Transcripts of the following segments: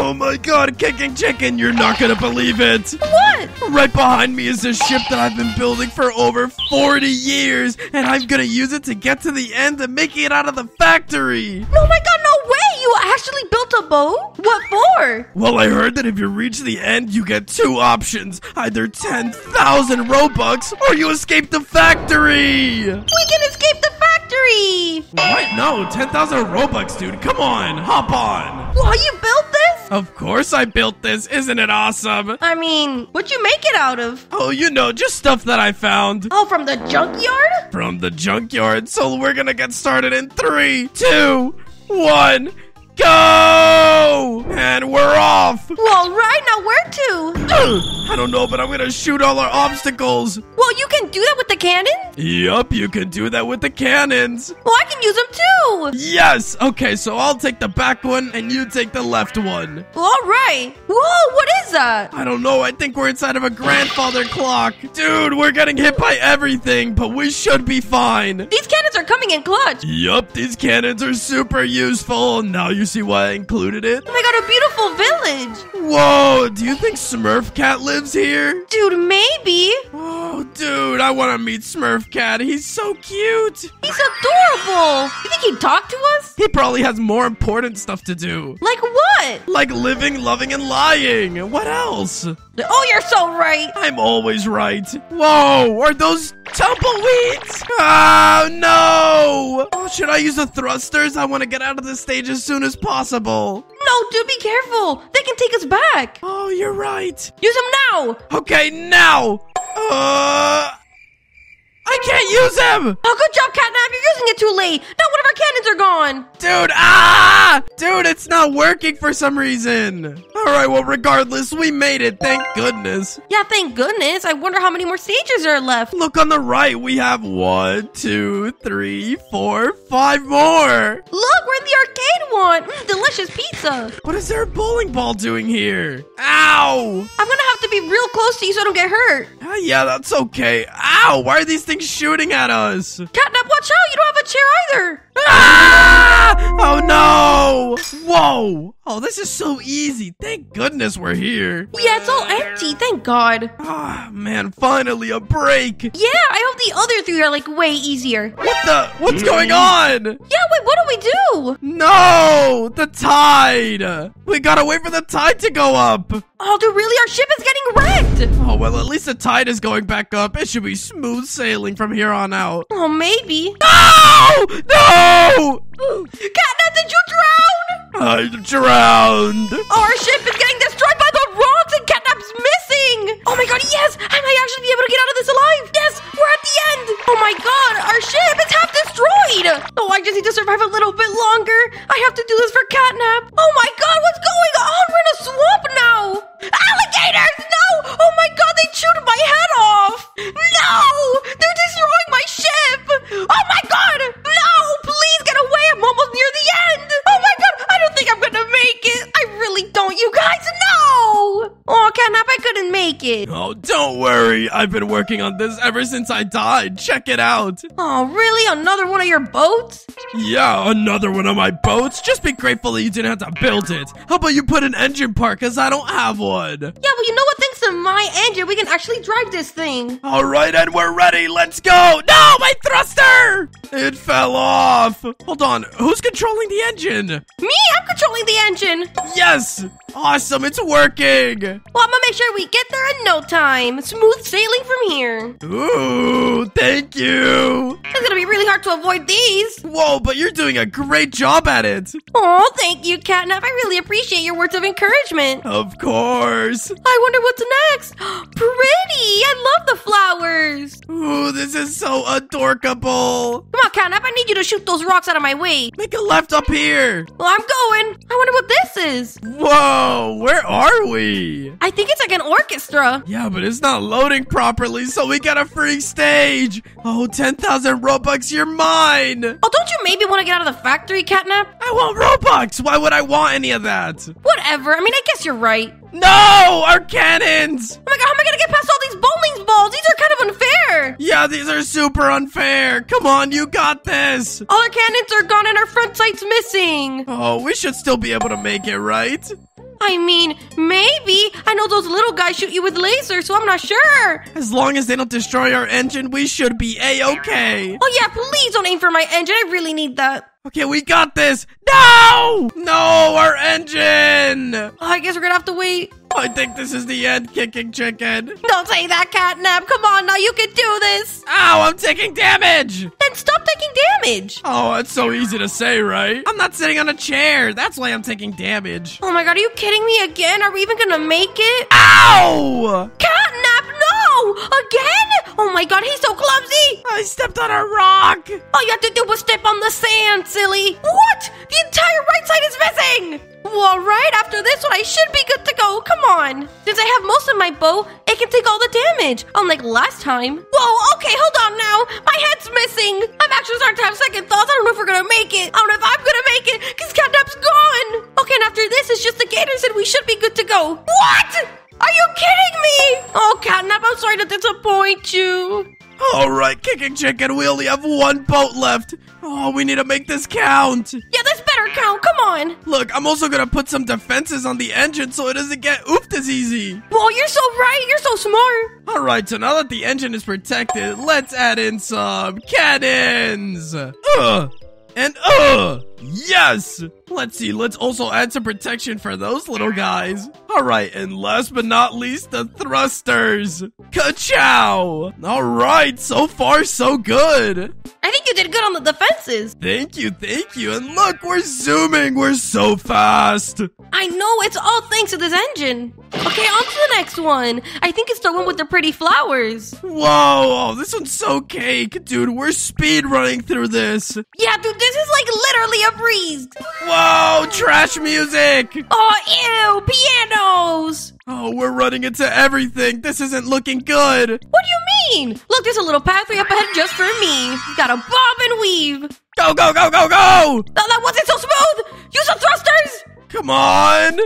Oh my god, Kickin Chicken, you're not gonna believe it! What? Right behind me is a ship that I've been building for over 40 years, and I'm gonna use it to get to the end and make it out of the factory! Oh my god, no! You actually built a boat? What for? Well, I heard that if you reach the end, you get two options either 10,000 Robux or you escape the factory! We can escape the factory! What? No, 10,000 Robux, dude. Come on, hop on. Wow, you built this? Of course I built this. Isn't it awesome? I mean, what'd you make it out of? Oh, you know, just stuff that I found Oh, from the junkyard? from the junkyard. So we're gonna get started in three, two, one, go! And we're off. Well, right now where to? I don't know, but I'm gonna shoot all our obstacles. Well, you can do that with the cannon? Yup, you can do that with the cannons. Well, I can use them too. Yes. Okay, so I'll take the back one and you take the left one. All right. Whoa, what is that? I don't know. I think we're inside of a grandfather clock. Dude, we're getting hit by everything, but we should be fine. These cannons are coming in clutch. Yup, these cannons are super useful. Now you see why I included it. Oh my god, a beautiful village. Whoa, do you think Smurf Cat lives here? Dude, maybe. Oh, dude, I want to meet Smurf Cat. He's so cute. He's adorable. You think he'd talk to us? He probably has more important stuff to do. Like what? Like living, loving, and lying. What else? Oh, you're so right. I'm always right. Whoa, are those tumbleweeds? Oh, no. Oh, should I use the thrusters? I want to get out of this stage as soon as possible. No, dude, be careful. They can take us back. Oh, you're right. Use them now. Okay, now. Uh, I can't use them. Oh, good job, Catnap. You're using it too late. Now one of our cannons are gone. Dude, ah! Dude, it's not working for some reason. All right, well, regardless, we made it. Thank goodness. Yeah, thank goodness. I wonder how many more stages are left. Look on the right. We have one, two, three, four, five more. Look, we're in the arcade one. Mm, delicious pizza. What is there a bowling ball doing here? Ow! I'm gonna have to be real close to you so I don't get hurt. Ah, yeah, that's okay. Ow! Why are these things shooting at us? Catnap, watch out. You don't have a chair either. Ah! Oh no! Whoa! Oh, this is so easy. Thank goodness we're here. Yeah, it's all empty. Thank God. Ah, man, finally a break. Yeah, I hope the other three are like way easier. What the? What's going on? Yeah, wait, what do we do? No! The tide! We gotta wait for the tide to go up! Oh, dude, really? Our ship is getting wrecked. Oh, well, at least the tide is going back up. It should be smooth sailing from here on out. Oh, maybe. No! No! Catnap, did you drown? I drowned. Our ship is getting destroyed by the rocks and Catnap's missing! Oh my god, yes! I might actually be able to get out of this alive! Yes! We're at the end! Oh my god, our ship is half destroyed! Oh, I just need to survive a little bit longer! I have to do this for I've been working on this ever since I died. Check it out. Oh, really? Another one of your boats? Yeah, another one of my boats. Just be grateful that you didn't have to build it. How about you put an engine part, because I don't have one. Yeah, well, you know what? To my engine, we can actually drive this thing. All right, and we're ready. Let's go. No, my thruster! It fell off. Hold on. Who's controlling the engine? Me? I'm controlling the engine. Yes. Awesome. It's working. Well, I'm gonna make sure we get there in no time. Smooth sailing from here. Ooh, thank you. It's gonna be really hard to avoid these. Whoa, but you're doing a great job at it. Oh, thank you, Catnap. I really appreciate your words of encouragement. Of course. I wonder what's next. Pretty! I love the flowers. Ooh, this is so adorkable. Come on, Catnap. I need you to shoot those rocks out of my way. Make a left up here. Well, I'm going. I wonder what this is. Whoa, where are we? I think it's like an orchestra. Yeah, but it's not loading properly, so we got a free stage. Oh, 10,000 Robux, you're mine. Oh, don't you maybe want to get out of the factory, Catnap? I want Robux. Why would I want any of that? Whatever. I mean, I guess you're right. No, our cannons. Oh my god, how am I gonna get past all these bowling balls? These are kind of unfair. Yeah, these are super unfair. Come on, you got this. All our cannons are gone and our front sight's missing. Oh, we should still be able to make it, right? I mean, maybe. I know those little guys shoot you with lasers, so I'm not sure. As long as they don't destroy our engine, we should be a-okay. Oh yeah, please don't aim for my engine. I really need that. Okay, we got this. No! No, our engine! Oh, I guess we're gonna have to wait. I think this is the end, Kickin Chicken. Don't say that, Catnap. Come on, now you can do this. Ow, I'm taking damage! Then stop taking damage. Oh, it's so easy to say, right? I'm not sitting on a chair. That's why I'm taking damage. Oh my god, are you kidding me again? Are we even gonna make it? Ow! Catnap, no! Again? Oh my god, he's so clumsy. I stepped on a rock. All you have to do was step on the sand, silly. What? The entire right side is missing. Well, right after this one, I should be good to go. Come on. Since I have most of my bow, it can take all the damage, unlike last time. Whoa, okay, hold on now. My head's missing. I'm actually starting to have second thoughts. I don't know if we're gonna make it. I don't know if I'm gonna make it, because Catnap's gone. Okay, and after this, it's just the gators, and we should be good to go. What? Are you kidding me? Oh, Catnap, I'm sorry to disappoint you. All right, Kickin Chicken. We only have one boat left. Oh, we need to make this count. Yeah, this count. Come on. Look, I'm also gonna put some defenses on the engine so it doesn't get oofed as easy. Well, you're so right. You're so smart. All right, so now that the engine is protected, let's add in some cannons. Ugh. And ugh. Yes. Let's see. Let's also add some protection for those little guys. All right, and last but not least, the thrusters. Ka-chow. All right, so far so good. I think you did good on the defenses. Thank you, thank you. And look, we're zooming. We're so fast. I know it's all thanks to this engine. Okay, on to the next one. I think it's the one with the pretty flowers. Whoa, oh, this one's so cake. Dude, we're speed running through this. Yeah, dude, this is like literally a breeze. Whoa, trash music. Oh, ew, pianos. Oh, we're running into everything. This isn't looking good. What do you mean? Look, there's a little pathway up ahead just for me. Got a bob and weave. Go, go, go, go, go. Oh, that wasn't so smooth. Use the thrusters. Come on.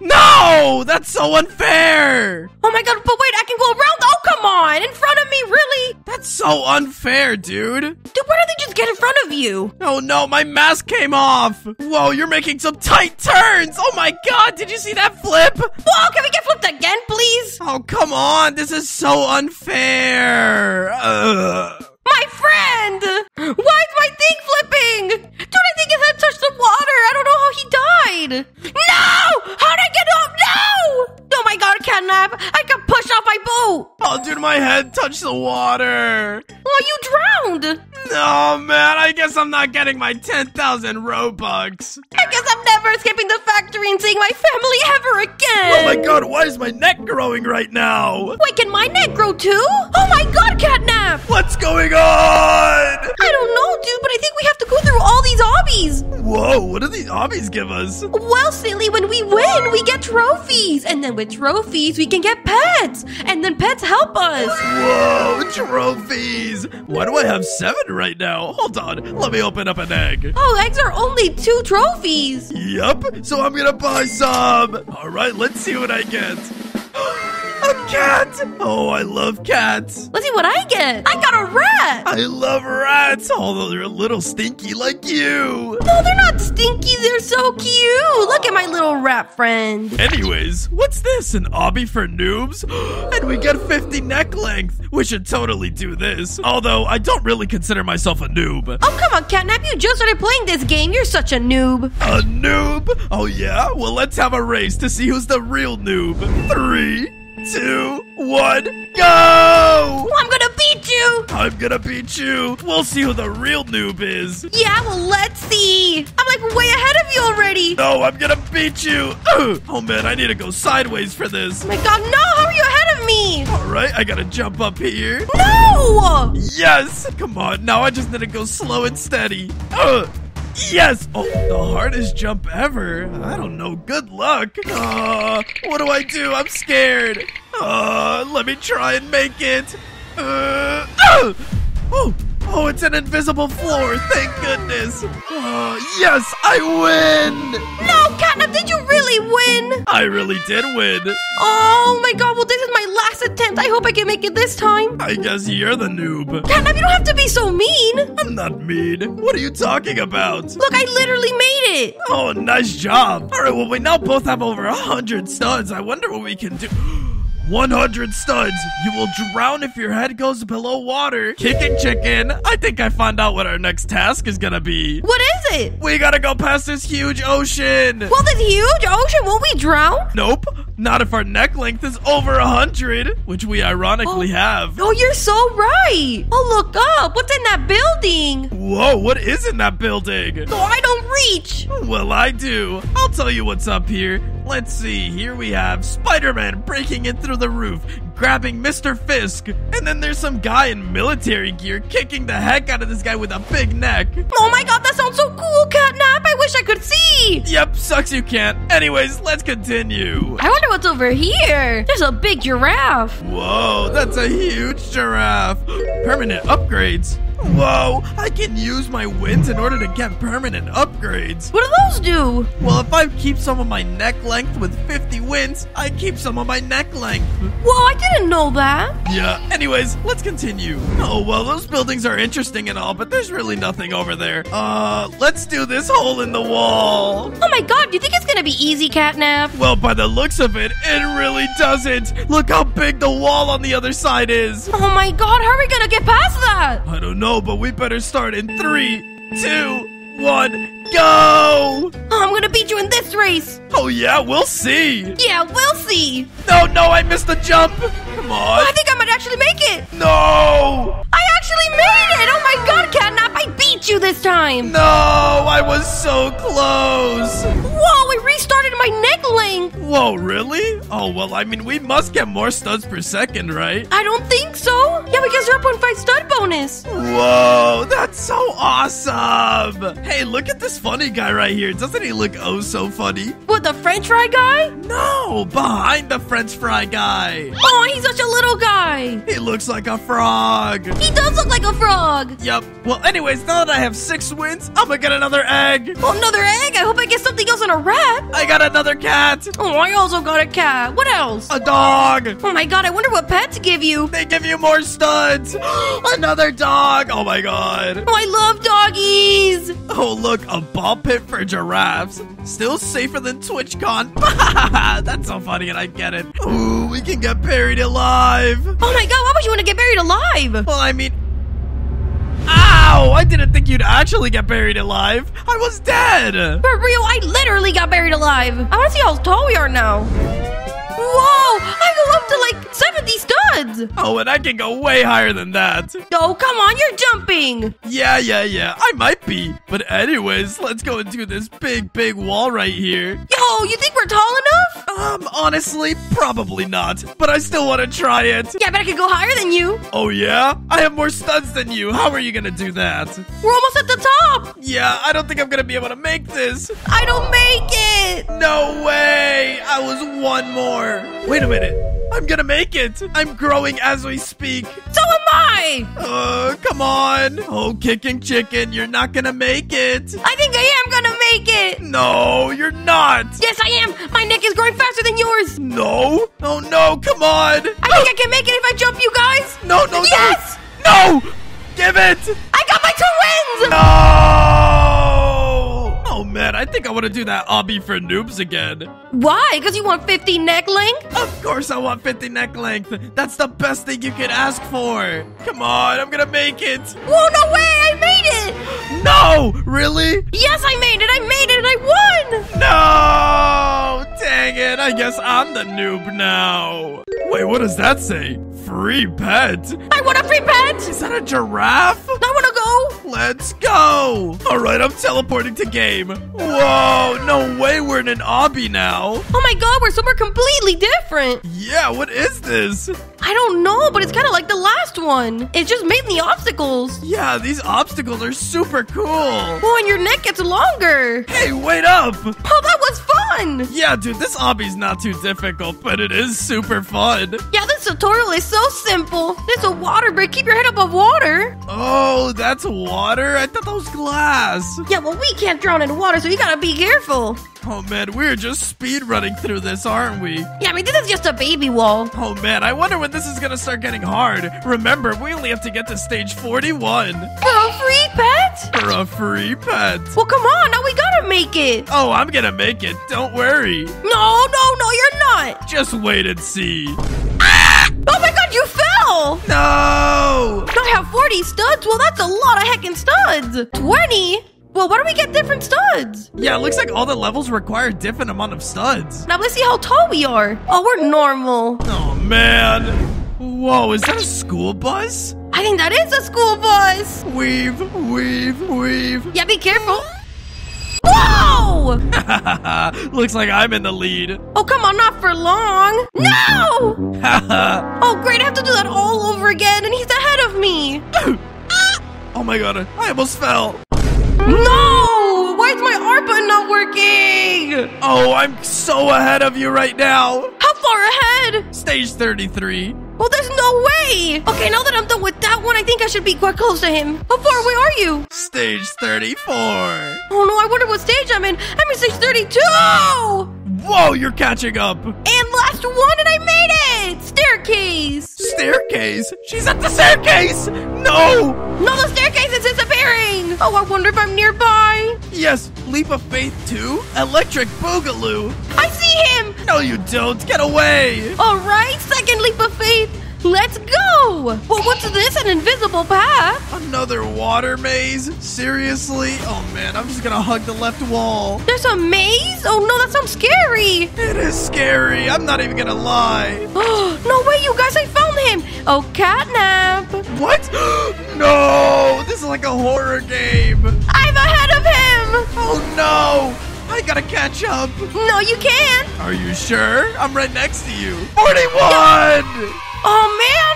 No, that's so unfair. Oh my god, but wait, I can go around. Oh, come on. In front of me, really? That's so unfair, dude. Dude, why don't they just get in front of you? Oh no, my mask came off. Whoa, you're making some tight turns. Oh my god, did you see that flip? Whoa, can we get flipped again, please? Oh, come on. This is so unfair. Ugh. My friend! Head touched the water. Oh, you drowned! No, man, I guess I'm not getting my 10,000 Robux. I guess never escaping the factory and seeing my family ever again! Oh my god, why is my neck growing right now? Wait, can my neck grow too? Oh my god, Catnap! What's going on? I don't know, dude, but I think we have to go through all these obbies! Whoa, what do these obbies give us? Well, silly, when we win, we get trophies! And then with trophies, we can get pets! And then pets help us! Whoa, trophies! Why do I have seven right now? Hold on, let me open up an egg. Oh, eggs are only two trophies! Yup, so I'm gonna buy some. All right, let's see what I get. A cat! Oh, I love cats. Let's see what I get! I got a rat! I love rats, although they're a little stinky like you. No, they're not stinky, they're so cute! Look at my little rat friend! Anyways, what's this? An obby for noobs? and we get 50 neck length. We should totally do this. Although, I don't really consider myself a noob. Oh, come on, Catnap, you just started playing this game, you're such a noob! A noob? Oh, yeah? Well, let's have a race to see who's the real noob. Three, two, one, go! I'm gonna beat you! I'm gonna beat you. We'll see who the real noob is. Yeah, well, let's see! I'm like way ahead of you already! No, I'm gonna beat you. Ugh. Oh man, I need to go sideways for this. Oh my god, no! How are you ahead of me? All right, I gotta jump up here. No! Yes! Come on, now I just need to go slow and steady. Ugh. Yes! Oh, the hardest jump ever. I don't know. Good luck. Uh, what do I do? I'm scared. Uh, let me try and make it. Uh, oh, oh, it's an invisible floor. Thank goodness. Uh, yes, I win. No, Catnap, did you really win? I really did win. Oh my god, well this is my last attempt. I hope I can make it this time. I guess you're the noob. Catnap, you don't have to be so mean. I'm not mean. What are you talking about? Look, I literally made it. Oh, nice job. All right, well, we now both have over a 100 studs. I wonder what we can do. 100 studs. You will drown if your head goes below water. Kickin Chicken. I think I found out what our next task is gonna be. What is it? We gotta go past this huge ocean. Well, this huge ocean, won't we drown? Nope. Not if our neck length is over a hundred, which we ironically oh. have. Oh, you're so right. Oh, look up. What's in that building? Whoa, what is in that building? Oh, I don't reach. Well, I do. I'll tell you what's up here. Let's see. Here we have Spider-Man breaking in through the roof, grabbing Mr. Fisk, and then there's some guy in military gear kicking the heck out of this guy with a big neck. Oh my god, that sounds so cool, Catnap. I wish I could see. Yep, sucks you can't. Anyways, let's continue. I wonder what's over here. There's a big giraffe. Whoa, that's a huge giraffe. Permanent upgrades. Whoa, I can use my wins in order to get permanent upgrades. What do those do? Well, if I keep some of my neck length with 50 wins, I keep some of my neck length. Whoa, I didn't know that. Yeah, anyways, let's continue. Oh, well, those buildings are interesting and all, but there's really nothing over there. Uh, let's do this hole in the wall. Oh my god, do you think it's gonna be easy, Catnap? Well, by the looks of it, it really doesn't. Look how big the wall on the other side is. Oh my god, how are we gonna get past that? I don't know, but we better start in three, two, one, go! I'm gonna beat you in this race. Oh, yeah, we'll see. Yeah, we'll see. No, no, I missed the jump. Come on. I think I might actually make it. No! I actually made it. Oh my god, Catnap, I beat you this time. No, I was so close. Whoa, it restarted my neck length. Whoa, really? Oh, well, I mean, we must get more studs per second, right? I don't think so. Yeah, because 0.5 stud bonus. Whoa, that's so awesome! Hey, look at this funny guy right here. Doesn't he look oh so funny? What, the french fry guy? No, behind the french fry guy. Oh, he's such a little guy. He looks like a frog. He does look like a frog. Yep. Well, anyways, now that I have six wins, I'm gonna get another egg. Oh, another egg. I hope I get a rat. I got another cat. Oh, I also got a cat. What else? A dog. Oh my god, I wonder what pet to give you. They give you more studs. another dog. Oh my god. Oh, I love doggies. Oh, look, a ball pit for giraffes. Still safer than TwitchCon. That's so funny, and I get it. Ooh, we can get buried alive. Oh my god, why would you want to get buried alive? Well, I mean. Ah! Ow! I didn't think you'd actually get buried alive. I was dead. For real, I literally got buried alive. I want to see how tall we are now. Whoa! I go up to like 70 studs! Oh, and I can go way higher than that. Oh, come on, you're jumping! Yeah, yeah, yeah. I might be. But anyways, let's go into this big, big wall right here. Yo, you think we're tall enough? Um, honestly, probably not. But I still want to try it. Yeah, but I could go higher than you. Oh, yeah? I have more studs than you. How are you gonna do that? We're almost at the top! Yeah, I don't think I'm gonna be able to make this. I don't make it! No way! I was one more. Wait a minute. I'm gonna make it. I'm growing as we speak. So am I! Uh, come on. Oh, Kickin Chicken, you're not gonna make it. I think I am gonna make it! No, you're not. Yes, I am! My neck is growing faster than yours! No. Oh no, come on. I think I can make it if I jump you guys! No, no, Yes! no. No! Give it! I got my two wins! No! Oh man, I think I want to do that obby for noobs again. Why? Because you want 50 neck length? Of course I want 50 neck length. That's the best thing you could ask for. Come on, I'm gonna make it. Whoa, no way! I made it! No! Really? Yes, I made it! I made it! and I won! No! Dang it, I guess I'm the noob now. Wait, what does that say? Free pet? I want a free pet! Is that a giraffe? I want to go! Let's go! Alright, I'm teleporting to game. Whoa, no way we're in an obby now. Oh my god, we're somewhere completely different! Yeah, what is this? I don't know, but it's kind of like the last one. It's just mainly obstacles. Yeah, these obstacles are super cool. Oh, and your neck gets longer. Hey, wait up! Oh, that was fun! Yeah, dude, this obby's not too difficult, but it is super fun. Yeah, this tutorial is so simple. There's a water break. Keep your head above water. Oh, that's water? I thought that was glass. Yeah, well, we can't drown in water, so you gotta be careful. Oh man, we're just speed running through this, aren't we? Yeah, I mean, this is just a baby wall. Oh man, I wonder when this is gonna start getting hard. Remember, we only have to get to stage 41 For a free pet? for a free pet. Well, come on, now we gotta make it. Oh, I'm gonna make it. Don't worry. No, no, no, you're not. Just wait and see. Oh my god, you fell. No! I have 40 studs. Well, that's a lot of heckin' studs. 20? Well, why do we get different studs? Yeah, it looks like all the levels require a different amount of studs. Now let's see how tall we are. Oh, we're normal. Oh man. Whoa, is that a school bus? I think that is a school bus. Weave, weave, weave. Yeah, be careful. Looks like I'm in the lead. Oh, come on, not for long. No! Oh, great, I have to do that all over again, and he's ahead of me. oh my god, I almost fell. No! Why is my R button not working? Oh, I'm so ahead of you right now. How far ahead? Stage 33. Well, there's no way. Okay, now that I'm done with that one, I think I should be quite close to him. How far away are you? Stage 34. Oh no, I wonder what stage I'm in. I'm in stage 32! Whoa, you're catching up. And last one, and I made it! Staircase! Staircase? She's at the staircase! No! No, the staircase is disappearing! Oh, I wonder if I'm nearby. Yes, Leap of Faith 2? Electric Boogaloo! I see him! No, you don't! Get away! Alright, second leap of faith. Let's go! Well, what's this? An invisible path? Another water maze? Seriously? Oh man, I'm just gonna hug the left wall. There's a maze? Oh no, that sounds scary! It is scary, I'm not even gonna lie. Oh no way, you guys, I found him! Oh, catnap! What? no! This is like a horror game! I'm ahead of him! Oh no! I gotta catch up! No, you can't! Are you sure? I'm right next to you. 41! Oh man!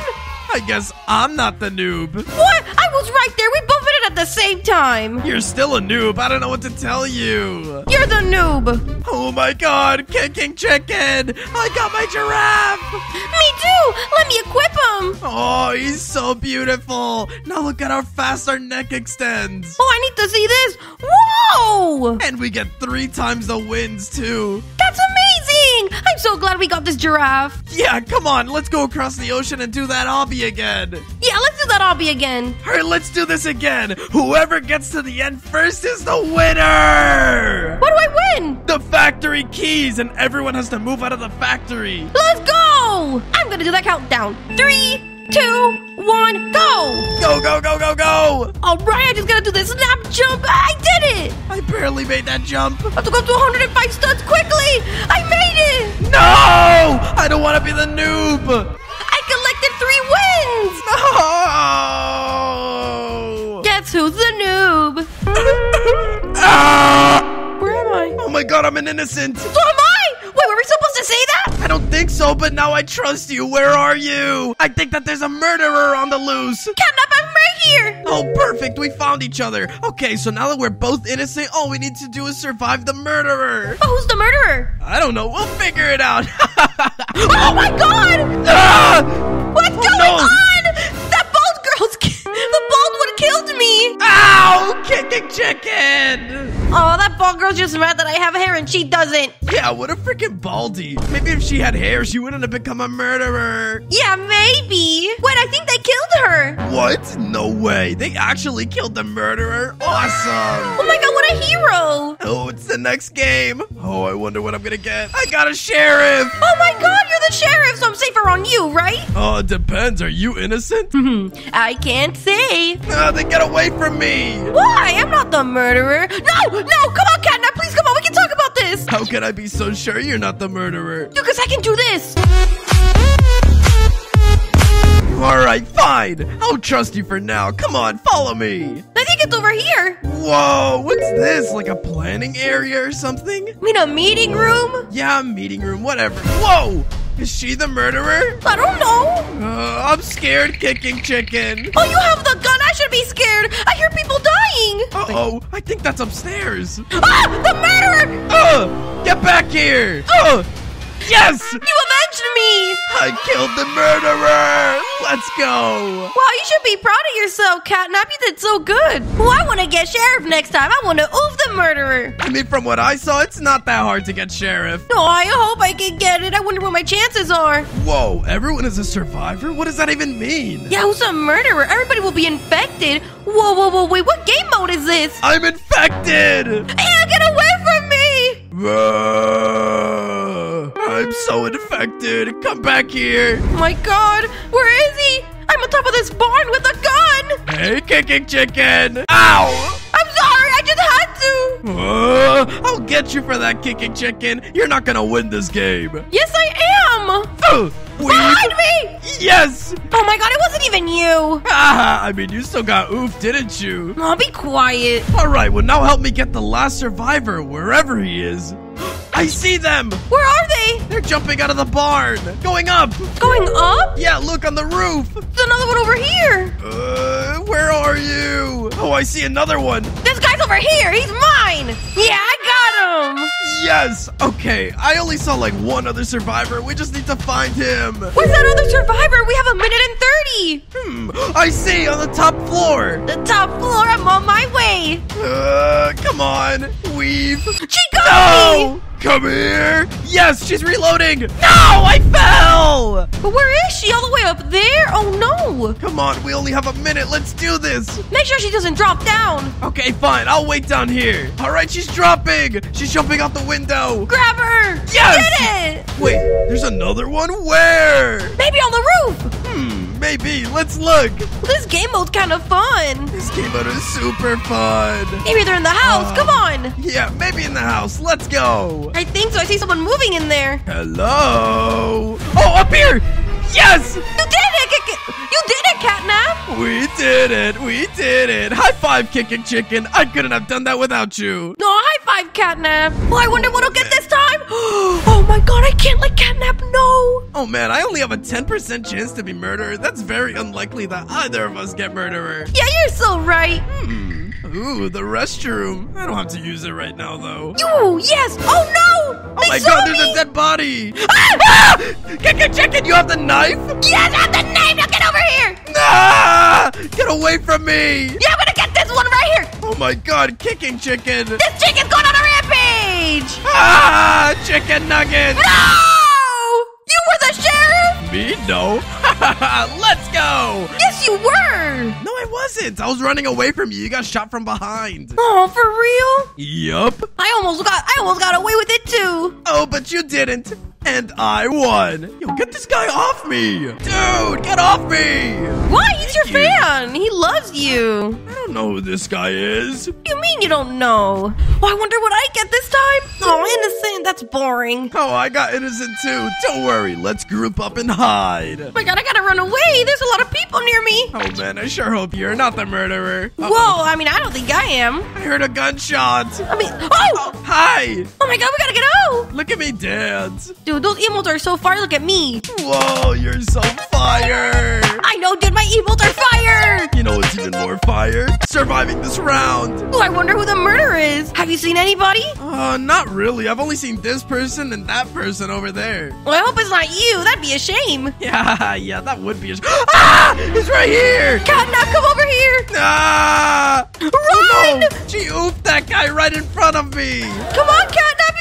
I guess I'm not the noob. What? I was right there. We both it at the same time. You're still a noob. I don't know what to tell you. You're the noob. Oh my god, Kickin Chicken! I got my giraffe! Me too. Let me equip him. Oh, he's so beautiful! Now look at how fast our neck extends! Oh, I need to see this. Whoa! And we get three times the wins, too! That's amazing. I'm so glad we got this giraffe. Yeah, come on, let's go across the ocean and do that obby again! Yeah, let's do that obby again. Alright, let's do this again! Whoever gets to the end first is the winner! What do I win? The factory keys, and everyone has to move out of the factory! Let's go. I'm gonna do that countdown. Three, two, one, go. Go, go, go, go, go! All right, I just gotta do this snap jump. I did it. I barely made that jump. I have to go up to 105 studs quickly. I made it. No! I don't want to be the noob! I collected three wins. No! Guess who's the noob? Ah! Where am I? Oh my god, I'm an innocent! So am I! Wait, were we supposed to say that? I don't think so, but now I trust you. Where are you? I think that there's a murderer on the loose. Catnap, I'm right here! Oh, perfect. We found each other. Okay, so now that we're both innocent, all we need to do is survive the murderer. Oh, who's the murderer? I don't know. We'll figure it out. Oh my god! ah! What's going no. on? That bald girl's the bald one killed me! Ow! Kickin Chicken! Oh, that bald girl's just that I have hair and she doesn't. Yeah, what a freaking baldy. Maybe if she had hair, she wouldn't have become a murderer. Yeah, maybe. Wait, I think they killed her. What? No way. They actually killed the murderer? Awesome. Oh my god, what a hero! Oh, it's the next game. Oh, I wonder what I'm gonna get. I got a sheriff. Oh my god, you're the sheriff, so I'm safer on you, right? Oh, it depends. Are you innocent? I can't say. Ah, then get away from me. Why? I'm not the murderer. No, no, come on, Catnap, please come How can I be so sure you're not the murderer? Because I can do this. All right, fine. I'll trust you for now. Come on, follow me. I think it's over here. Whoa, what's this? Like a planning area or something? I mean, a meeting room? Yeah, meeting room, whatever. Whoa! Is she the murderer? I don't know. Uh, I'm scared, Kickin Chicken. Oh, you have the gun. I should be scared. I hear people dying. Uh oh, I think that's upstairs. Ah, the murderer! Uh, get back here! Uh, yes! You avenged me. I killed the murderer! Let's go! Wow, you should be proud of yourself, Catnap. You did so good. Well, I want to get sheriff next time. I want to oof the murderer. I mean, from what I saw, it's not that hard to get sheriff. Oh, I hope I can get it. I wonder what my chances are. Whoa, everyone is a survivor? What does that even mean? Yeah, who's a murderer? Everybody will be infected. Whoa, whoa, whoa, wait, what game mode is this? I'm infected! Hey, get away from me! Uh, I'm so infected. Come back here. Oh my god, where is he? I'm on top of this barn with a gun! Hey, Kickin Chicken. Ow! I'm sorry, I just had to! Uh, I'll get you for that Kickin Chicken. You're not gonna win this game. Yes, I am! Uh. Behind me! Yes! Oh my god, it wasn't even you! Ah, I mean, you still got oof, didn't you? Oh, be quiet. Alright, well, now help me get the last survivor, wherever he is. I see them! Where are they? They're jumping out of the barn! Going up! Going up? Yeah, look on the roof! There's another one over here. Uh, where are you? Oh, I see another one! This guy's over here. He's mine. Yeah, I got him. Yes! Okay, I only saw like one other survivor. We just need to find him. Where's that other survivor? We have a minute and 30. Hmm, I see on the top floor. The top floor. I'm on my way. Uh, come on, weave. She got me. No! Come here! Yes, she's reloading! No, I fell! But where is she? All the way up there? Oh no. Come on, we only have a minute. Let's do this. Make sure she doesn't drop down. Okay, fine. I'll wait down here. All right, she's dropping. She's jumping out the window. Grab her. Yes! Did it. Wait, there's another one? Where? Maybe on the roof. Hmm, maybe. Let's look. This game mode's kind of fun. This game mode is super fun. Maybe they're in the house. Oh. Come on. Yeah, maybe in the house. Let's go. I think so. I see someone moving in there. Hello? Oh, up here! Yes! You did it. You did it, Catnap. We did it! We did it! High five, Kickin Chicken! I couldn't have done that without you! No, high five, Catnap. Well, I wonder what I'll get this time. Oh my god, I can't let Catnap know. Oh man, I only have a 10% chance to be murderer. That's very unlikely that either of us get murderer. Yeah, you're so right. Hmm. Ooh, the restroom. I don't have to use it right now though. You, yes. Oh no. Oh my god, there's a dead body! Ah! Kickin Chicken, you have the knife? Yes, I have the knife. Now get over here. Ah! Get away from me! Yeah, I'm gonna get this one right here. Oh my god, Kickin Chicken! This chicken's going on a rampage. Ah! Chicken nuggets! No! You were the sheriff? Me? No. Let's go! Yes, you were. No, I wasn't. I was running away from you. You got shot from behind. Oh, for real? Yup. I almost got I almost got away with it too. Oh, but you didn't. And I won. Yo, get this guy off me. Dude, get off me. Why? He's your you. fan. He loves you. I don't know who this guy is. You mean you don't know? Oh, I wonder what I get this time. Oh, innocent. That's boring. Oh, I got innocent too. Don't worry. Let's group up and hide. Oh my god, I gotta run away. There's a lot of people near me. Oh man, I sure hope you're not the murderer. Uh-oh. Whoa, I mean, I don't think I am. I heard a gunshot. I mean, oh! Hi. Oh my god, we gotta get out! Look at me dance. Dude, those emotes are so fire. Look at me. Whoa, you're so fire. I know, dude, my emotes are fire! You know what's even more fire? Surviving this round. Oh, I wonder who the murderer is. Have you seen anybody? Uh, not really. I've only seen this person and that person over there. Well, I hope it's not you. That'd be a shame. Yeah, yeah, that would be a. shame. ah! He's right here! Catnap, come over here! Ah! Run! Oh, no! She oofed that guy right in front of me! Come on, Catnap, you gotta run!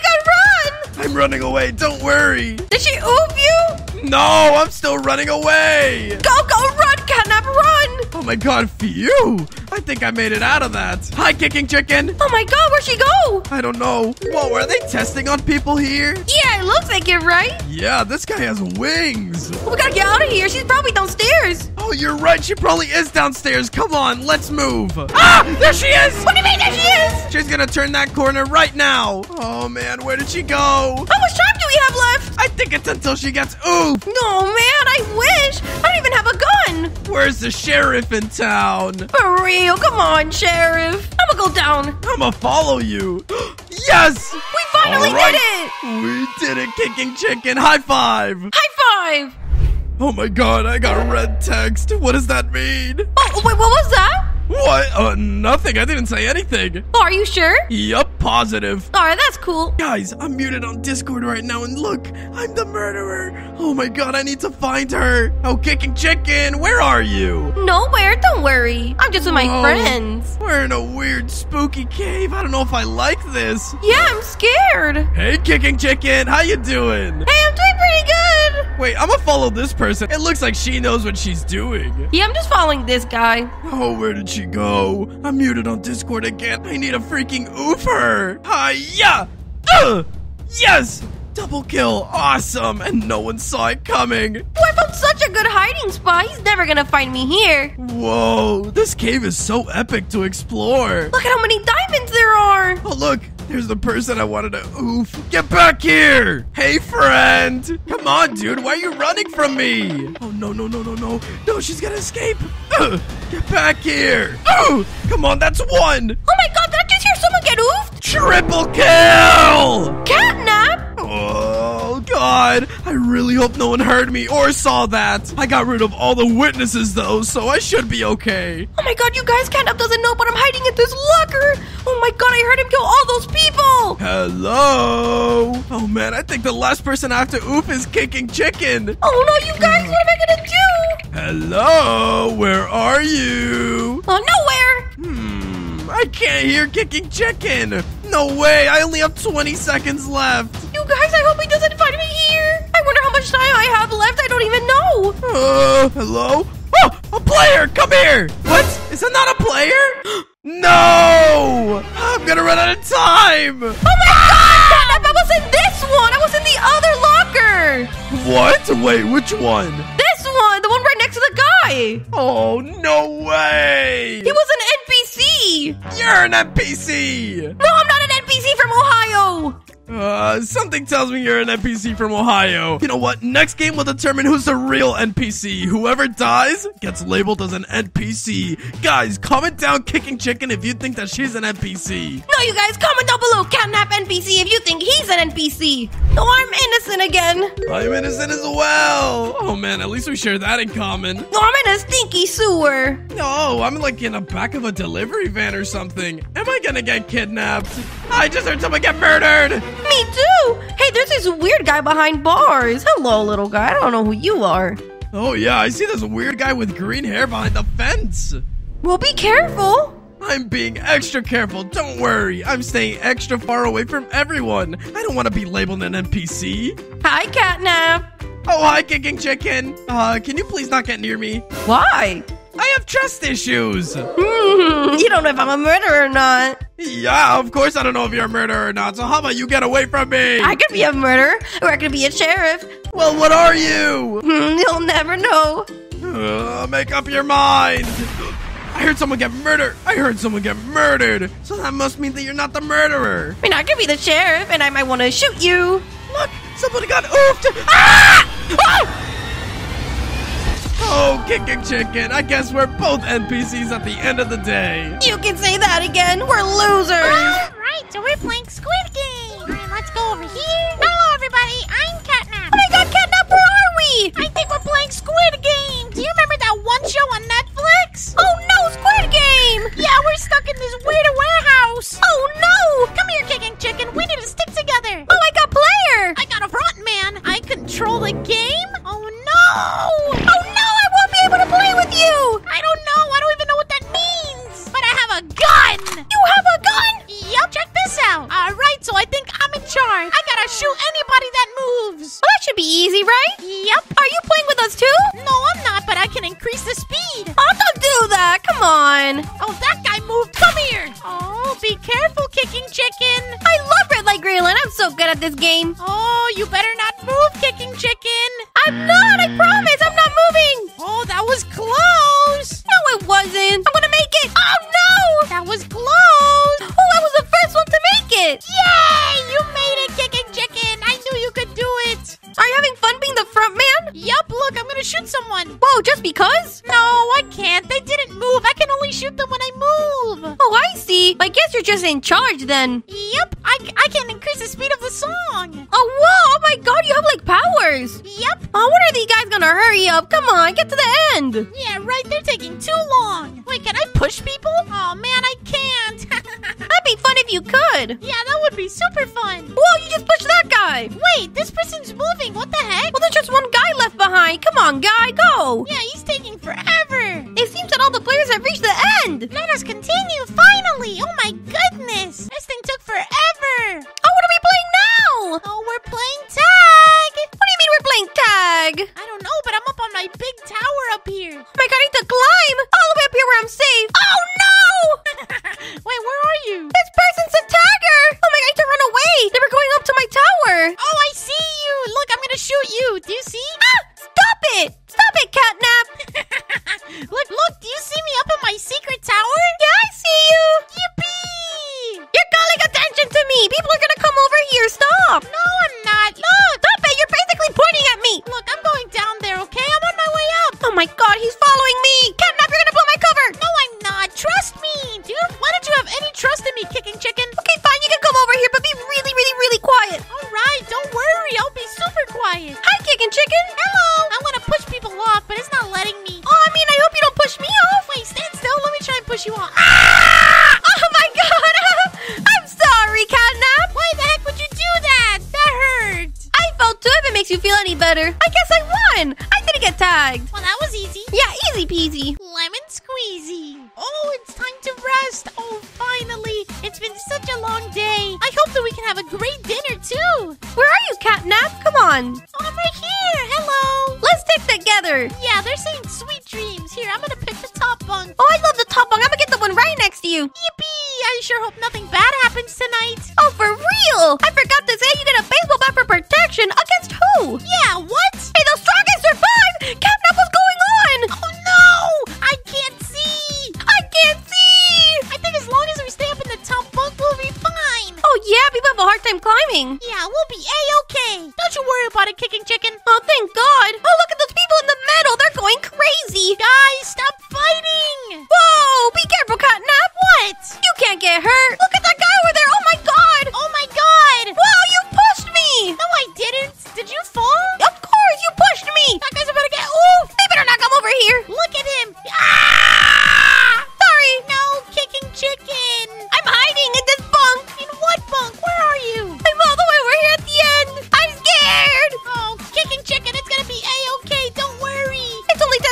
I'm running away, don't worry! Did she oof you? No, I'm still running away! Go, go, run, Catnap, run! Oh my god, phew! I think I made it out of that. Hi, Kickin Chicken! Oh my god, where'd she go? I don't know. Whoa, are they testing on people here? Yeah, it looks like it, right? Yeah, this guy has wings. We gotta get out of here. She's probably downstairs. Oh, you're right. She probably is downstairs. Come on, let's move. Ah, there she is. What do you mean there she is? She's gonna turn that corner right now. Oh man, where did she go? How much time do we have left? I think it's until she gets oofed. No, man, I wish. I don't even have a gun. Where's the sheriff in town? For real, come on, Sheriff. I'm gonna go down. I'ma follow you. yes! We finally All right. did it. We did it, Kickin Chicken. High five. High five. Oh my god, I got red text. What does that mean? Oh, wait, what was that? What? Uh, nothing. I didn't say anything. Are you sure? Yup, positive. Alright, that's cool. Guys, I'm muted on Discord right now, and look, I'm the murderer. Oh my god, I need to find her. Oh, Kickin Chicken, where are you? Nowhere, don't worry. I'm just with my Whoa. friends. We're in a weird, spooky cave. I don't know if I like this. Yeah, I'm scared. Hey, Kickin Chicken, how you doing? Hey, I'm doing pretty good. Wait, I'm gonna follow this person. It looks like she knows what she's doing. Yeah, I'm just following this guy. Oh, where did she go? I'm muted on Discord again. I need a freaking oofer. Hiya! Ugh! Yes! Double kill. Awesome. And no one saw it coming. Oh, I found such a good hiding spot. He's never gonna find me here. Whoa, this cave is so epic to explore. Look at how many diamonds there are. Oh, look, there's the person I wanted to oof. Get back here. Hey, friend. Come on, dude. Why are you running from me? Oh, no, no, no, no, no. No, she's gonna escape. Ugh, get back here. Oh, come on, that's one. Oh my god, did I just hear someone get oofed? Triple kill. Catnap? Oh, God. I really hope no one heard me or saw that. I got rid of all the witnesses, though, so I should be okay. Oh my god, you guys, Catnap doesn't know, but I'm hiding in this locker. Oh my god, I heard him kill all those people. Hello? Oh man, I think the last person after oof is Kickin Chicken. Oh no, you guys, what am I gonna do? Hello? Where are you? Oh, nowhere. Hmm, I can't hear Kickin Chicken. No way, I only have 20 seconds left. You guys, I hope he doesn't find me here. I wonder how much time I have left. I don't even know. Uh, hello? Oh, a player, come here. What? Is that not a player? no! I'm gonna run out of time. Oh my god, I was in this one. I was in the other locker. What? Wait, which one? This one, the one right next to the guy. Oh, no way! He was an NPC. You're an NPC! No, I'm not an NPC from Ohio. Uh, something tells me you're an NPC from Ohio. You know what? Next game will determine who's the real NPC. Whoever dies gets labeled as an NPC. Guys, comment down Kickin Chicken if you think that she's an NPC. No, you guys, comment down below Catnap NPC if you think he's an NPC. No, I'm innocent again. I'm innocent as well. Oh man, at least we share that in common. No, I'm in a stinky sewer. No, I'm like in the back of a delivery van or something. Am I gonna get kidnapped? I just heard someone get murdered. Me too. Hey, there's this weird guy behind bars. Hello, little guy. I don't know who you are. Oh yeah, I see this weird guy with green hair behind the fence. Well, be careful. I'm being extra careful. Don't worry. I'm staying extra far away from everyone. I don't want to be labeled an NPC. Hi, Catnap. Oh, hi, Kickin Chicken. Uh, can you please not get near me? Why? I have trust issues. You don't know if I'm a murderer or not. Yeah, of course I don't know if you're a murderer or not, so how about you get away from me? I could be a murderer, or I could be a sheriff. Well, what are you? Hmm, you'll never know. Uh, make up your mind. I heard someone get murdered. I heard someone get murdered. So that must mean that you're not the murderer. I mean, I could be the sheriff, and I might want to shoot you. Look, somebody got oofed. Ah! Ah! Oh, Kickin Chicken. I guess we're both NPCs at the end of the day. You can say that again. We're losers. Alright, so we're playing Squid Game. Alright, let's go over here. Hello, everybody. I'm Catnap. Oh my god, Catnap, where are we? I think we're playing Squid Game. Do you remember that one show on Netflix? Oh no, Squid Game! Yeah, we're stuck in this weird warehouse. Oh no! Come here, Kickin Chicken. We need to stick together. Oh, I got player! I got a front man. I control the game? Oh no! Oh no, Able to play with you! I don't know. I don't even know what that means. But I have a gun. You have a gun? Yup, check this out. Alright, so I think I'm in charge. I gotta shoot anybody that moves. Well, that should be easy, right? Yep. Are you playing with us too? No, I'm not, but I can increase the speed. Oh, don't do that! Come on! Oh, that guy moved. Come here. Oh, be careful, Kickin Chicken. I love red light, green light. I'm so good at this game. Oh, you better not move, Kickin Chicken. I'm not. I promise. I'm not moving. Oh, that was close. No, it wasn't. I'm gonna make it. Oh no! That was close. Oh, I was the first one to make it! Yay! You made it, Kickin' Chicken! I knew you could do it! Are you having fun being the front man? Yup, look, I'm gonna shoot someone! Whoa, just because? No, I can't. They didn't move. I can only shoot them when I move. Oh, I see. I guess you're just in charge then. Yep, I, I can increase the speed of the song. Oh, whoa! Oh my god, you have like powers! Yep. Oh, what are these guys gonna hurry up? Come on, get to the end! Yeah, right, they're taking too long. Wait, can I push people? you could. Yeah, that would be super fun. Whoa, you just pushed that guy. Wait, this person's moving. What the heck? Well, there's just one guy left behind. Come on, guy, go. Yeah, he's taking forever. It seems that all the players have reached the end. Let us continue, finally. Oh my goodness. This thing took forever. Oh, what are we playing now? Oh, we're playing tag playing tag? I don't know, but I'm up on my big tower up here. Oh my god, I need to climb all the way up here where I'm safe. Oh no! Wait, where are you? This person's a tagger. Oh my god, I need to run away. They were going up to my tower. Oh, I see you. Look, I'm gonna shoot you. Do you see? Ah, stop it! Stop it, catnap. look, look. Do you see me up in my secret tower? Yeah, I see you. Yippee! You're calling attention to me. People are gonna come over here. Stop. No, I'm chicken? Hello! delete that.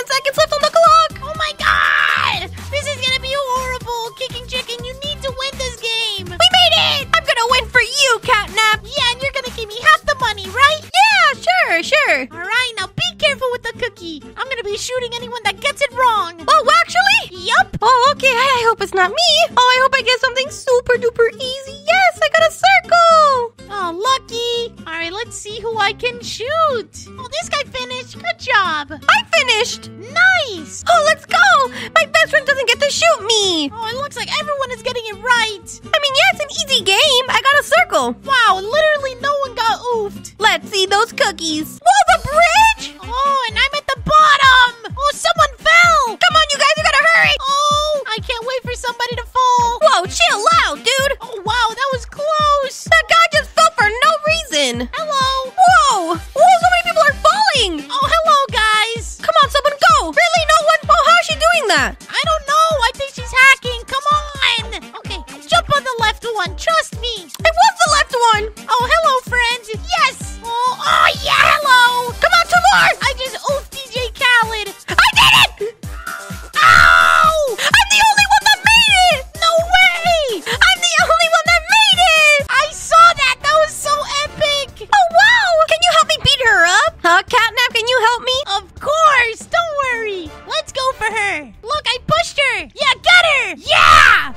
for her. Look, I pushed her. Yeah, get her. Yeah.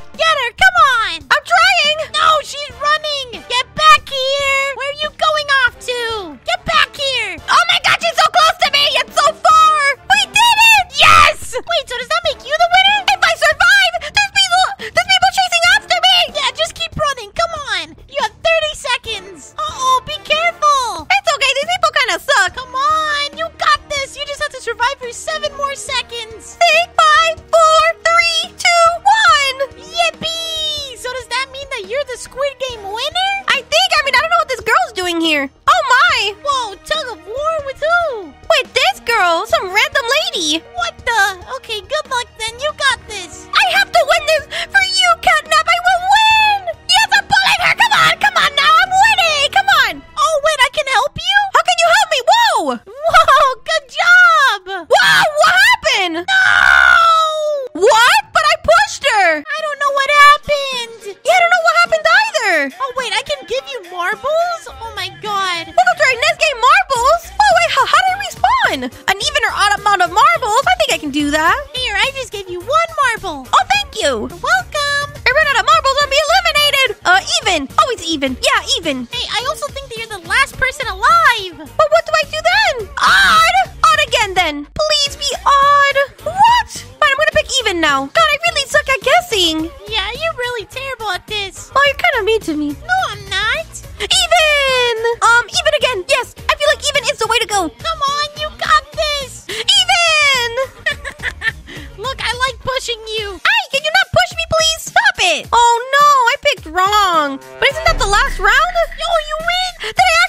Even now. God, I really suck at guessing. Yeah, you're really terrible at this. Oh, you're kind of mean to me. No, I'm not. Even. Um, even again. Yes, I feel like even is the way to go. Come on, you got this. Even. Look, I like pushing you. Hey, can you not push me, please? Stop it! Oh no, I picked wrong. But isn't that the last round? Yo, you win. Did I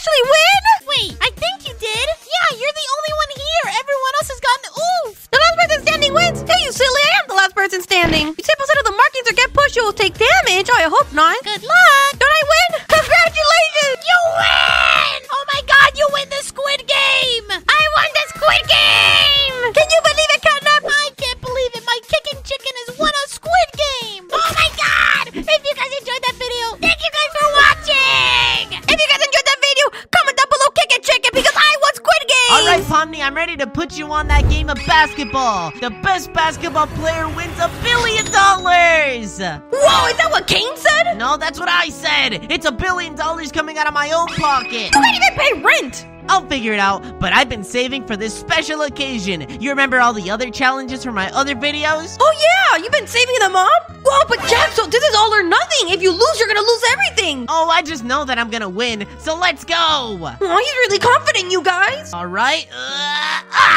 on that game of basketball. The best basketball player wins a billion dollars. Whoa, is that what Caine said? No, that's what I said. It's a billion dollars coming out of my own pocket. You can't even pay rent! I'll figure it out, but I've been saving for this special occasion. You remember all the other challenges from my other videos? Oh yeah, you've been saving them up? Whoa, but Jax, so this is all or nothing. If you lose, you're gonna lose everything. Oh, I just know that I'm gonna win, so let's go. Oh, he's really confident, you guys. All right. Uh,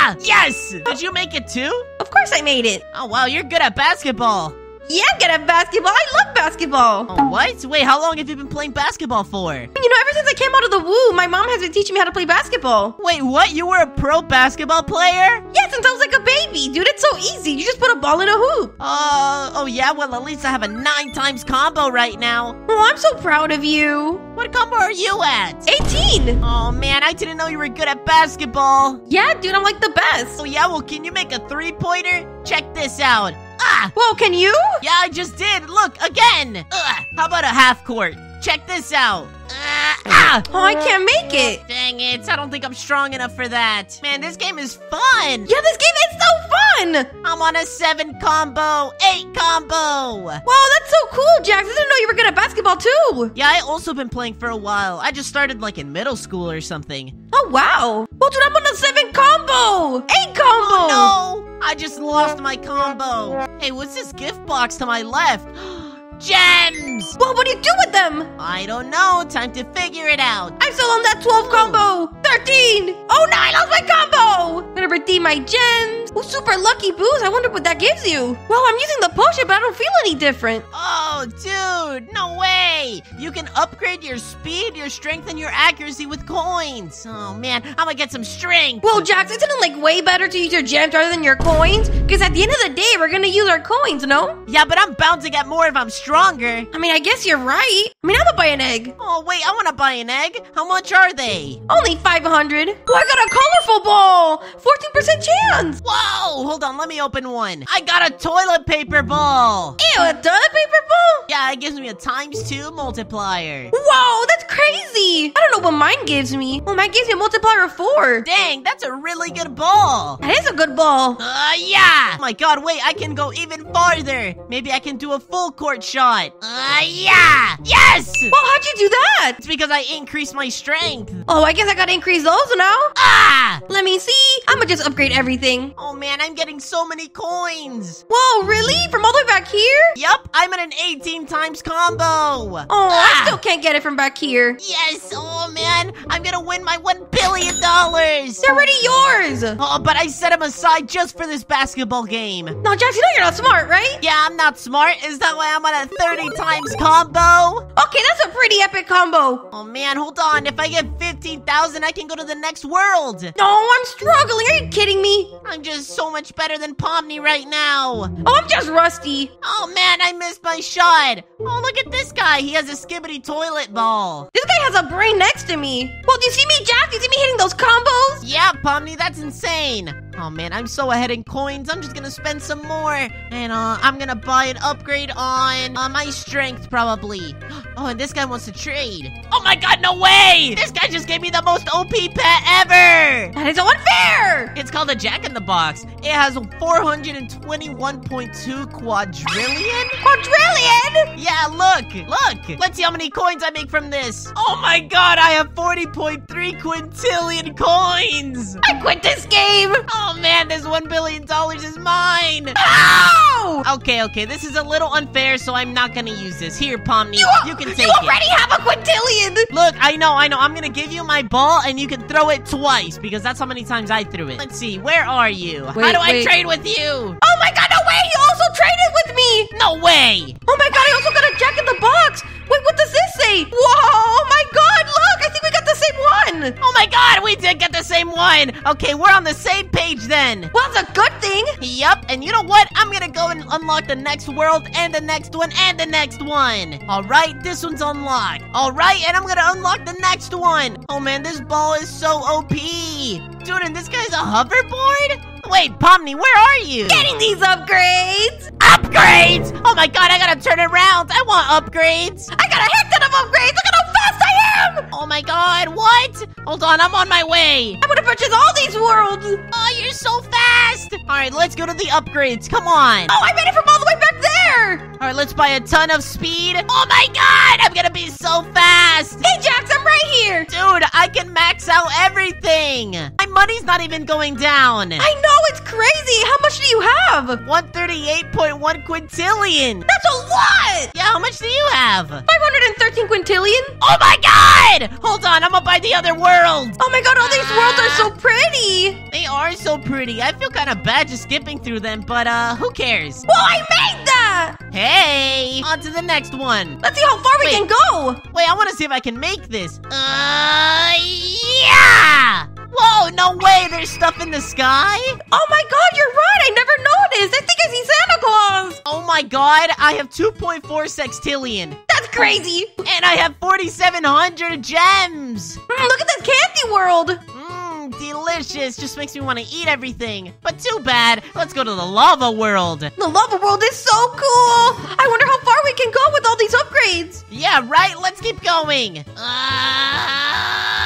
ah, yes! Did you make it too? Of course I made it. Oh, wow, you're good at basketball. Yeah, good at basketball. I love basketball. Oh, what? Wait, how long have you been playing basketball for? You know, ever since I came out of the womb, my mom has been teaching me how to play basketball. Wait, what? You were a pro basketball player? Yeah, since I was like a baby, dude. It's so easy. You just put a ball in a hoop. Uh, oh yeah, well at least I have a nine times combo right now. Oh, I'm so proud of you. What combo are you at? 18. Oh man, I didn't know you were good at basketball. Yeah, dude, I'm like the best. Oh yeah, well can you make a three pointer? Check this out. Ah! Whoa, can you? Yeah, I just did. Look, again. Ugh. How about a half court? Check this out. Ah! ah! Oh, I can't make it. Dang it, I don't think I'm strong enough for that. Man, this game is fun. Yeah, this game is so fun. I'm on a seven combo, eight combo. Wow, that's so cool, Jax. I didn't know you were good at basketball too. Yeah, I also been playing for a while. I just started like in middle school or something. Oh, wow. Well, dude, I'm on a seven combo. Eight combo. No, I just lost my combo. Hey, what's this gift box to my left? Gems! Well, what do you do with them? I don't know. Time to figure it out. I'm still on that 12 combo. 13. Oh, no, I lost my combo. Gonna redeem my gems. Oh, super lucky boost. I wonder what that gives you. Well, I'm using the potion, but I don't feel any different. Oh, dude, no way! You can upgrade your speed, your strength, and your accuracy with coins. Oh man, I'm gonna get some strength. Well, Jax, isn't it like way better to use your gems rather than your coins? Because at the end of the day, we're gonna use our coins, no? Yeah, but I'm bound to get more if I'm stronger. I mean, I guess you're right. I mean, I'm gonna buy an egg. Oh wait, I wanna buy an egg. How much are they? Only 500. Oh, I got a colorful ball. 14% chance. Whoa! Hold on, let me open one. I got a toilet paper ball. Ew, a toilet paper ball? Yeah, it gives me a times two multiplier. Whoa, that's crazy. I don't know what mine gives me. Well, mine gives me a multiplier of four. Dang, that's a really good ball. That is a good ball. Uh, yeah! Oh my god, wait, I can go even farther! Maybe I can do a full court shot. Uh, yeah! Yes! Well, how'd you do that? It's because I increased my strength. Oh, I guess I gotta increase those now. Ah! Let me see. I'm gonna just upgrade everything. Oh man, I'm getting so many coins. Whoa, really? From all the way back here? Yup, I'm at an 18 times combo. Oh, Ah! I still can't get it from back here. Yes! Oh man, I'm gonna win my 1 billion! dollars. They're already yours. Oh, but I set them aside just for this basketball game. No, Jax, you know you're not smart, right? Yeah, I'm not smart. Is that why I'm on a 30 times combo? Okay, that's a pretty epic combo. Oh man, hold on. If I get 15,000, I can go to the next world. No, I'm struggling. Are you kidding me? I'm just so much better than Pomni right now. Oh, I'm just rusty. Oh man, I missed my shot. Oh, look at this guy. He has a skibidi toilet ball. This guy has a brain next to me. Well, do you see me, Jax? Do you see me hitting those combos? Yeah, Pomni, that's insane. Oh man, I'm so ahead in coins. I'm just gonna spend some more. And uh, I'm gonna buy an upgrade on uh, my strength, probably. Oh, and this guy wants to trade. Oh my god, no way! This guy just gave me the most OP pet ever! That is unfair. It's called a Jack in the Box. It has 421.2 quadrillion. Quadrillion? Yeah, look, look. Let's see how many coins I make from this. Oh my god, I have 40.3 quintillion coins. I quit this game. Oh Oh, man, this $1 billion is mine. Ow! Okay, okay, this is a little unfair, so I'm not gonna use this. Here, Pomni, you, al- can take it. You it. already have a quintillion. Look, I know, I know. I'm gonna give you my ball, and you can throw it twice because that's how many times I threw it. Let's see, where are you? how Wait, do I trade with you? Oh my god, no way! You also traded with me! No way! Oh my god, I also got a jack in the box! Wait, what does this say? Whoa, oh my god, look! I think we got the same one! Oh my god, we did get the same one! Okay, we're on the same page then. Well, that's a good thing! Yep, and you know what? I'm gonna go and unlock the next world, and the next one, and the next one. Alright, this one's unlocked. Alright, and I'm gonna unlock the next one. Oh man, this ball is so OP. Dude, and this guy's a hoverboard? Wait, Pomni, where are you? Getting these upgrades! Upgrades! Oh my god, I gotta turn around. I want upgrades. I got a heck ton of upgrades! Look at how fast I am! Oh my god, what? Hold on, I'm on my way. I'm gonna purchase all these worlds! Oh, you're so fast. All right, let's go to the upgrades. Come on. Oh, I made it from all the way back there! All right, let's buy a ton of speed. Oh my god, I'm gonna be so fast. Hey, Jax, I'm right here! Dude, I can max out everything. My money's not even going down. I know, it's crazy! How much do you have? 138.1 quintillion. That's a lot! Yeah, how much do you have? 513 quintillion? Oh my god! Hold on, I'm gonna buy the other world. Oh my god, all these worlds are so pretty! They are so pretty. I feel kind of bad just skipping through them, but uh, who cares? Whoa, I made that! Hey, on to the next one. Let's see how far we can go! Wait, I want to see if I can make this. Uh, yeah! Whoa, no way, there's stuff in the sky? Oh my god, you're right! I never noticed! I think I see Santa Claus! Oh my god, I have 2.4 sextillion. That's crazy! And I have 4,700 gems. Mm, look at this candy world! Mmm, delicious. Just makes me want to eat everything. But too bad. Let's go to the lava world. The lava world is so cool! I wonder how far we can go with all these upgrades! Yeah, right? Let's keep going. Uh,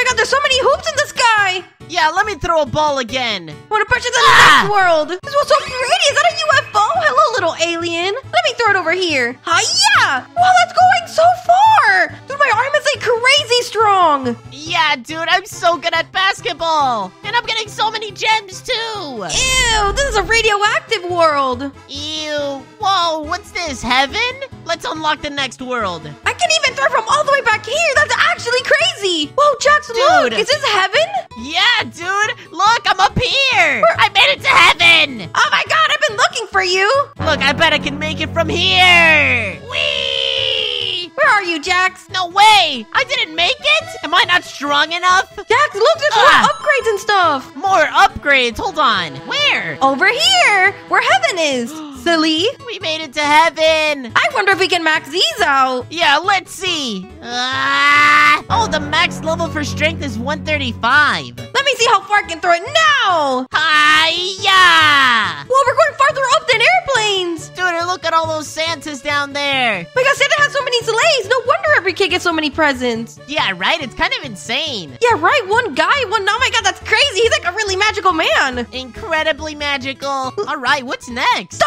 my god, there's so many hoops in the sky! Yeah, let me throw a ball again. Want to purchase the Ah! next world? This was so pretty! Is that a UFO? Hello, little alien! Let me throw it over here. Hiya! Wow, that's going so far! Dude, my arm is like crazy strong! Yeah, dude, I'm so good at basketball. And I'm getting so many gems too. Ew, this is a radioactive world! Ew. Whoa, what's this? Heaven? Let's unlock the next world. I can even throw from all the way back here! That's actually crazy! Whoa, Jax, look! Dude. Is this heaven? Yeah, dude. Look, I'm up here. I made it to heaven. Oh my god, I've been looking for you! Look, I bet I can make it from here. Whee! Where are you, Jax? No way. I didn't make it. Am I not strong enough? Jax, look, there's Ah. more upgrades and stuff! More upgrades. Hold on. Where? Over here, where heaven is! Silly! We made it to heaven. I wonder if we can max these out! Yeah, let's see. Ah! Oh, the max level for strength is 135. Let me see how far I can throw it now! Hiya! Whoa, we're going farther up than airplanes! Dude, look at all those Santas down there. My god, Santa has so many sleighs! No wonder every kid gets so many presents! Yeah, right? It's kind of insane. Yeah, right, one guy, one. Oh my god, that's crazy! He's like a really magical man! Incredibly magical. All right, what's next?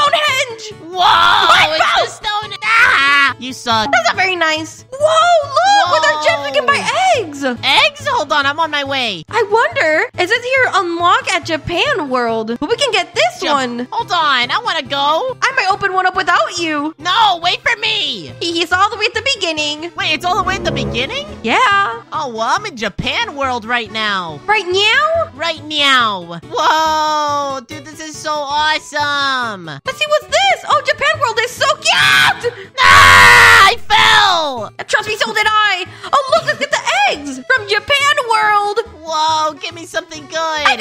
Whoa! My it's mouth! the stone. Ah! You suck. That's not very nice! Whoa, look! With our gems, we can buy eggs! Eggs? Hold on, I'm on my way. I wonder, is it here unlock at Japan World? But we can get this Jump- one! Hold on, I want to go. I might open one up without you! No, wait for me. He's all the way at the beginning! Wait, it's all the way at the beginning? Yeah! Oh, well, I'm in Japan world right now. Right now? Right now. Whoa, dude, this is so awesome. Let's see what's this! Oh, Japan World is so cute! Ah, I fell. Trust me, so did I! Oh, look, let's get the eggs from Japan World! Whoa, give me something good.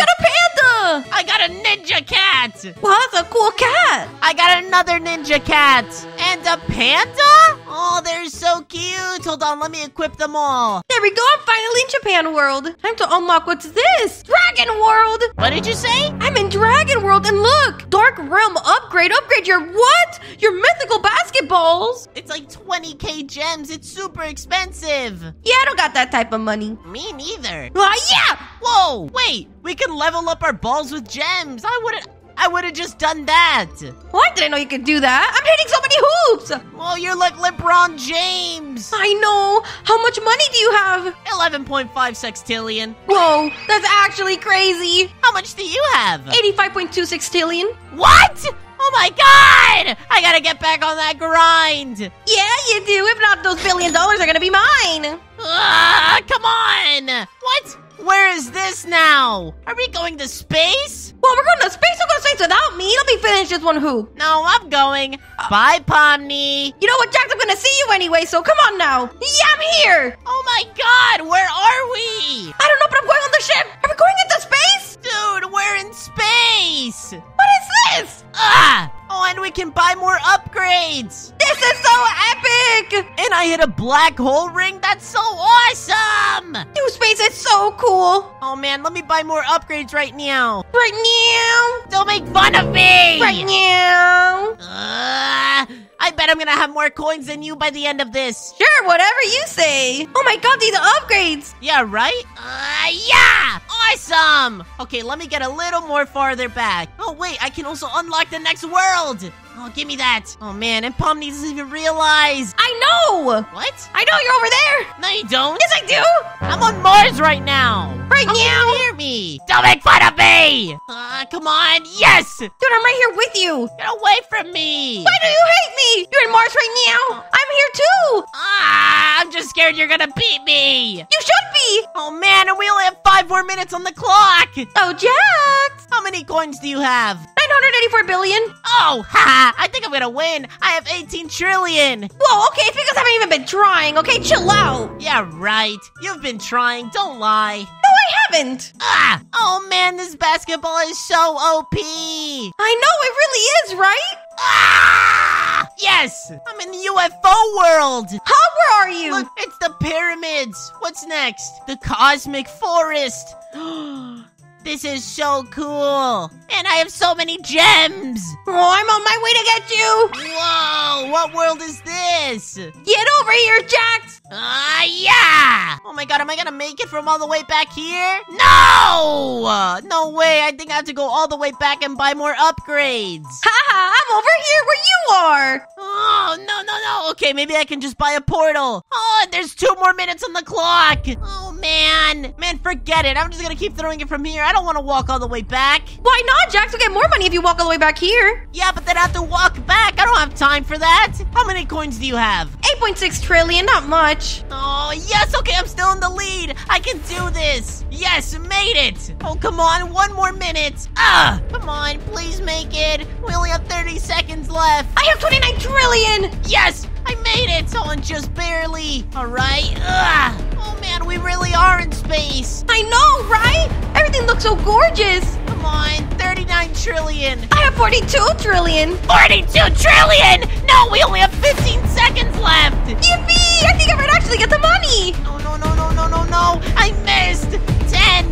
That's a cool cat! I got another ninja cat. And a panda? Oh, they're so cute. Hold on, let me equip them all. There we go, I'm finally in Japan World. Time to unlock what's this? Dragon World. What did you say? I'm in Dragon World, and look, Dark Realm upgrade, upgrade your what? Your mythical basketballs? It's like 20k gems. It's super expensive. Yeah, I don't got that type of money. Me neither. Ah, yeah. Whoa, wait. We can level up our balls with gems. I wouldn't. I would have just done that. Well, I didn't know you could do that. I'm hitting so many hoops. Well, you're like LeBron James. I know. How much money do you have? 11.5 sextillion. Whoa, that's actually crazy. How much do you have? 85.2 sextillion. What? Oh my god! I gotta get back on that grind. Yeah, you do. If not, those billion dollars are gonna be mine. Ah, come on! What? Where is this now? Are we going to space? Well, we're going to space. Don't go to space without me. It'll be finished this one who. No, I'm going. Bye, Pomni. You know what, Jax? I'm gonna see you anyway, so come on now. Yeah, I'm here. Oh my god, where are we? I don't know, but I'm going on the ship. Are we going into space? Dude, we're in space. What is this? Ah! Oh, and we can buy more upgrades. This is so epic. And I hit a black hole ring. That's so awesome. New space is so cool. Oh man, let me buy more upgrades right now. Right now. Don't make fun of me. Right now. Uh, I bet I'm gonna have more coins than you by the end of this. Sure, whatever you say. Oh my god, these upgrades. Yeah, right? Uh, yeah! Awesome! Okay, let me get a little more farther back. Oh, wait, I can also unlock the next world! Oh, give me that. Oh, man, and Pomni doesn't even realize. I know. What? I know you're over there. No, you don't. Yes, I do. I'm on Mars right now. Right can now. you hear me? Don't make fun of me! Uh, come on, yes! Dude, I'm right here with you. Get away from me! Why do you hate me? You're in Mars right now. I'm here too. Ah, I'm just scared you're gonna beat me! You should be. Oh man, and we only have five more minutes on the clock! Oh, Jax. How many coins do you have? 984 billion. Oh, ha! I think I'm gonna win. I have 18 trillion. Whoa, okay, it's because I haven't even been trying. Okay, chill out. Yeah, right. You've been trying. Don't lie. No, I haven't. Ah! Oh man, this basketball is so OP. I know it really is, right? Ah! Yes! I'm in the UFO world. How? Where are you? Look, it's the pyramids. What's next? The cosmic forest. this is so cool. And I have so many gems. Oh, I'm on my way to get you. Whoa, what world is this? Get over here, Jax. Ah, yeah! Oh my god, am I gonna make it from all the way back here? No! Uh, no way, I think I have to go all the way back and buy more upgrades. Haha, I'm over here where you are. Oh, no, no, no. Okay, maybe I can just buy a portal. Oh, there's two more minutes on the clock. Oh, man. Man, forget it. I'm just gonna keep throwing it from here. I don't want to walk all the way back. Why not, Jax? You'll get more money if you walk all the way back here. Yeah, but then I have to walk back. I don't have time for that. How many coins do you have? 8.6 trillion, not much. Oh, yes, okay, I'm still in the lead. I can do this. Yes, made it. Oh, come on, one more minute. Ah, come on, please make it. We only have 30 seconds left. I have 29 trillion. Yes, I made it. Oh, just barely. All right. Ah. Oh, man, we really are in space. I know, right? Everything looks so gorgeous. Come on, 39 trillion. I have 42 trillion. 42 trillion! No, we only have 15 seconds left. Yippee! I think I might actually get the money. No, no, no, no, no, no, no. I missed. 10,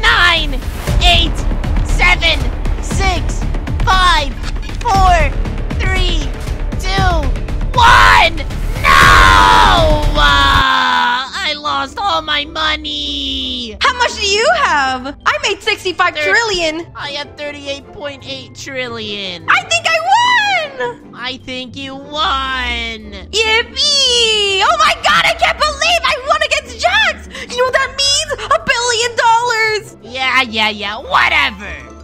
9, 8, 7, 6, 5, 4, 3, 2, 1. No! Uh, I lost all my money. How much do you have? I made 65 There- trillion. I have 38.8 trillion. I think I won. I think you won. Yippee! Oh my god, I can't believe I won against Jax! You know what that means? A billion dollars! Yeah, yeah, yeah, whatever.